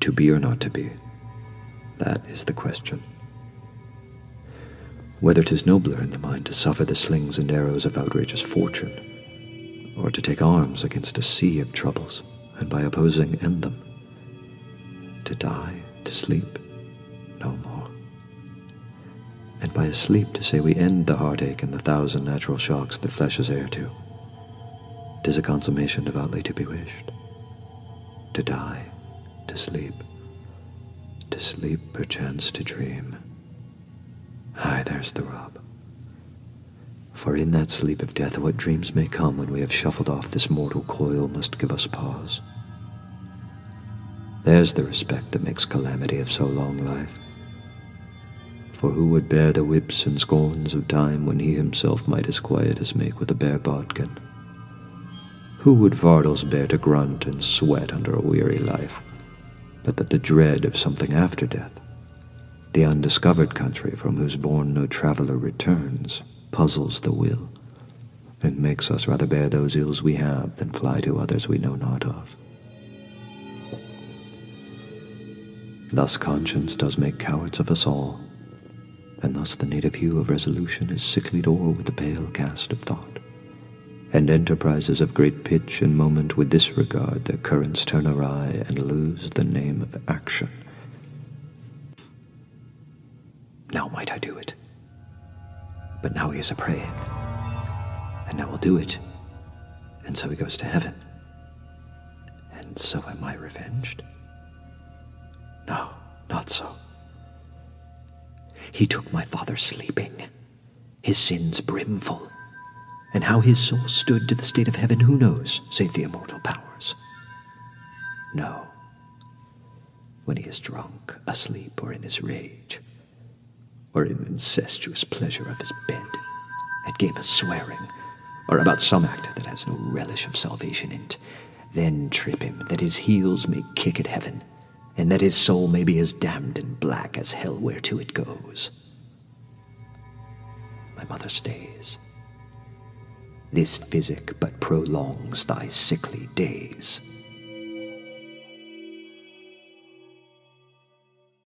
To be or not to be, that is the question. Whether 'tis nobler in the mind to suffer the slings and arrows of outrageous fortune, or to take arms against a sea of troubles, and by opposing end them. To die, to sleep, no more. And by a sleep to say we end the heartache and the thousand natural shocks that flesh is heir to. Tis a consummation devoutly to be wished. To die, to sleep, to sleep perchance to dream. Aye, there's the rub. For in that sleep of death, what dreams may come when we have shuffled off this mortal coil must give us pause. There's the respect that makes calamity of so long life. For who would bear the whips and scorns of time when he himself might as quietus make with a bare bodkin? Who would fardels bear to grunt and sweat under a weary life, but that the dread of something after death, the undiscovered country from whose bourne no traveller returns, puzzles the will, and makes us rather bear those ills we have than fly to others we know not of. Thus conscience does make cowards of us all, and thus the native hue of resolution is sicklied o'er with the pale cast of thought, and enterprises of great pitch and moment with this regard their currents turn awry and lose the name of action. Now might I do it, but now he is a praying, and now will do it, and so he goes to heaven, and so am I revenged? No, not so. He took my father sleeping, his sins brimful, and how his soul stood to the state of heaven, who knows, save the immortal powers? No. When he is drunk, asleep, or in his rage, or in incestuous pleasure of his bed, at game of swearing, or about some act that has no relish of salvation in't, then trip him that his heels may kick at heaven and that his soul may be as damned and black as hell whereto it goes. My mother stays. This physic but prolongs thy sickly days.